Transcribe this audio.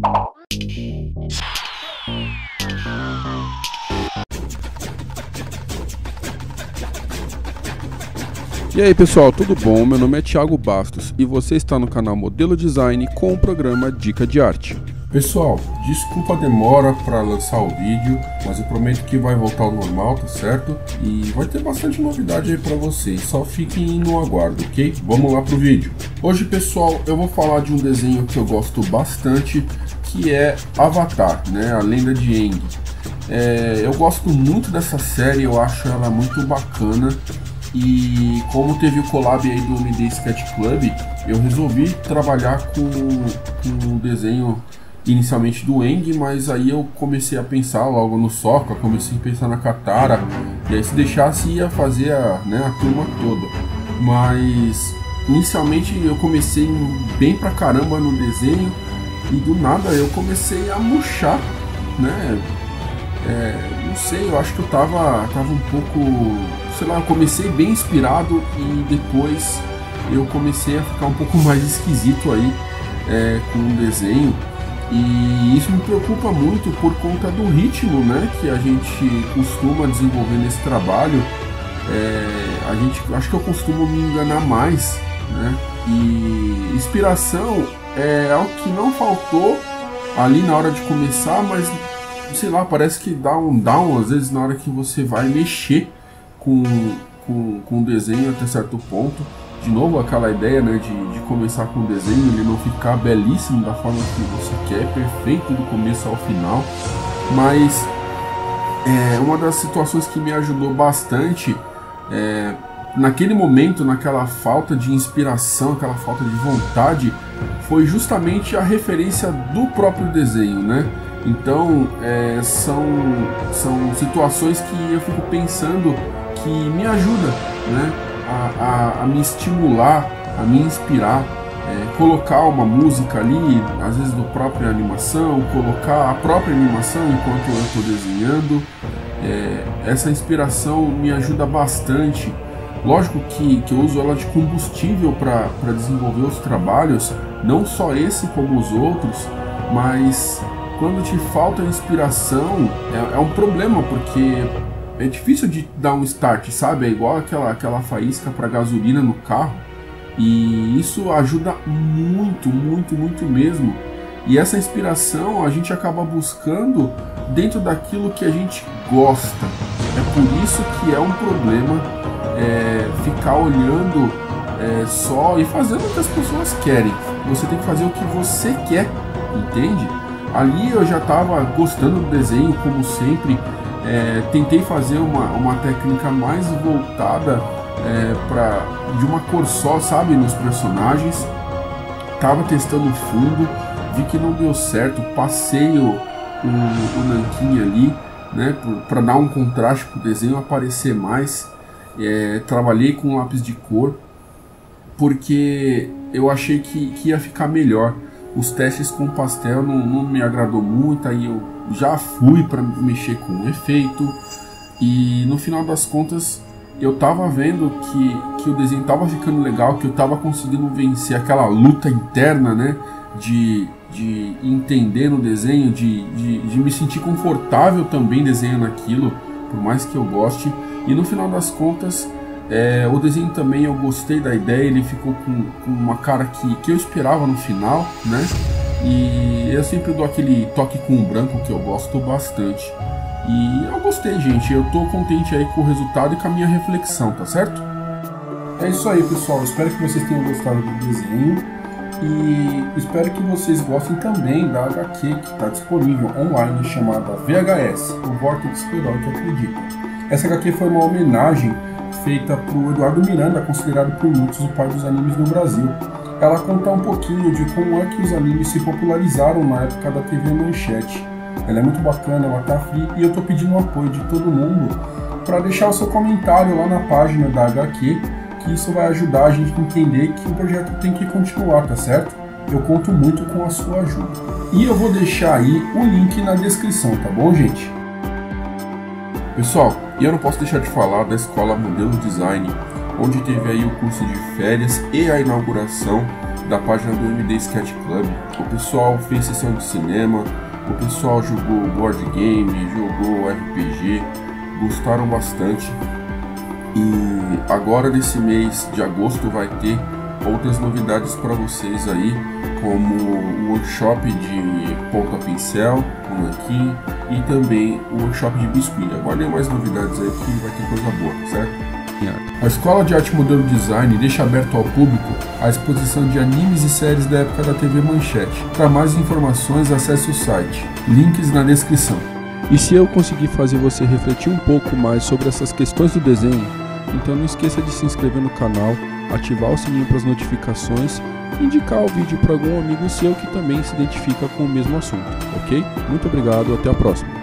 E aí pessoal, tudo bom? Meu nome é Thiago Bastos e você está no canal Modelo Design com o programa Dica de Arte. Pessoal, desculpa a demora para lançar o vídeo, mas eu prometo que vai voltar ao normal, tá certo? E vai ter bastante novidade aí para vocês, só fiquem no aguardo, ok? Vamos lá pro vídeo. Hoje, pessoal, eu vou falar de um desenho que eu gosto bastante, que é Avatar, né? A Lenda de Aang. É, eu gosto muito dessa série, eu acho ela muito bacana. E como teve o collab aí do MD Sketch Club, eu resolvi trabalhar com, com o desenho inicialmente do Eng, mas aí eu comecei a pensar logo no Soca, comecei a pensar na Katara, e aí se deixasse ia fazer a, né, a turma toda. Mas inicialmente eu comecei bem pra caramba no desenho e do nada eu comecei a murchar, né? É, não sei, eu acho que eu tava, tava um pouco, sei lá, eu comecei bem inspirado e depois eu comecei a ficar um pouco mais esquisito aí é, com o desenho. E isso me preocupa muito por conta do ritmo né, que a gente costuma desenvolver nesse trabalho. É, a gente, acho que eu costumo me enganar mais. Né? E inspiração é algo que não faltou ali na hora de começar, mas sei lá, parece que dá um down às vezes na hora que você vai mexer com, com, com o desenho até certo ponto. De novo aquela ideia né, de, de começar com o desenho, ele não ficar belíssimo da forma que você quer, perfeito do começo ao final, mas é, uma das situações que me ajudou bastante é, naquele momento, naquela falta de inspiração, aquela falta de vontade, foi justamente a referência do próprio desenho, né? Então é, são, são situações que eu fico pensando que me ajudam, né? a, a, a me estimular, a me inspirar, é, colocar uma música ali, às vezes do própria animação, colocar a própria animação enquanto eu estou desenhando. É, essa inspiração me ajuda bastante. Lógico que, que eu uso ela de combustível para desenvolver os trabalhos, não só esse como os outros, mas quando te falta inspiração é, é um problema, porque é difícil de dar um start, sabe? É igual aquela, aquela faísca para gasolina no carro. E isso ajuda muito, muito, muito mesmo. E essa inspiração a gente acaba buscando dentro daquilo que a gente gosta. É por isso que é um problema é, ficar olhando é, só e fazendo o que as pessoas querem. Você tem que fazer o que você quer, entende? Ali eu já estava gostando do desenho, como sempre, é, tentei fazer uma, uma técnica mais voltada é, para de uma cor só, sabe, nos personagens. Tava testando o fundo, vi que não deu certo, passei o, o, o nanquim ali, né, para dar um contraste para o desenho aparecer mais. É, trabalhei com lápis de cor porque eu achei que, que ia ficar melhor. Os testes com pastel não, não me agradou muito, aí eu já fui para mexer com efeito e no final das contas eu tava vendo que, que o desenho tava ficando legal, que eu tava conseguindo vencer aquela luta interna, né? De, de entender no desenho, de, de, de me sentir confortável também desenhando aquilo, por mais que eu goste. E no final das contas, é, o desenho também eu gostei da ideia, ele ficou com, com uma cara que, que eu esperava no final, né? E eu sempre dou aquele toque com o branco que eu gosto bastante. E eu gostei, gente. Eu tô contente aí com o resultado e com a minha reflexão, tá certo? É isso aí, pessoal. Espero que vocês tenham gostado do desenho. E espero que vocês gostem também da HQ que está disponível online chamada VHS, o Vortex Herói que Acredita. Essa HQ foi uma homenagem feita o Eduardo Miranda, considerado por muitos o pai dos animes no Brasil ela conta um pouquinho de como é que os animes se popularizaram na época da TV Manchete. Ela é muito bacana, ela tá free e eu tô pedindo o apoio de todo mundo para deixar o seu comentário lá na página da HQ, que isso vai ajudar a gente a entender que o projeto tem que continuar, tá certo? Eu conto muito com a sua ajuda. E eu vou deixar aí o link na descrição, tá bom, gente? Pessoal, e eu não posso deixar de falar da escola Modelo Design onde teve aí o curso de férias e a inauguração da página do MD Sketch Club. O pessoal fez sessão de cinema, o pessoal jogou board game, jogou RPG, gostaram bastante. E agora nesse mês de agosto vai ter outras novidades para vocês aí, como o workshop de ponta pincel, o nanquim e também o workshop de biscuit. Aguardem mais novidades aí que vai ter coisa boa, certo? A Escola de Arte Modelo Design deixa aberto ao público a exposição de animes e séries da época da TV Manchete. Para mais informações, acesse o site. Links na descrição. E se eu conseguir fazer você refletir um pouco mais sobre essas questões do desenho, então não esqueça de se inscrever no canal, ativar o sininho para as notificações e indicar o vídeo para algum amigo seu que também se identifica com o mesmo assunto, ok? Muito obrigado, até a próxima.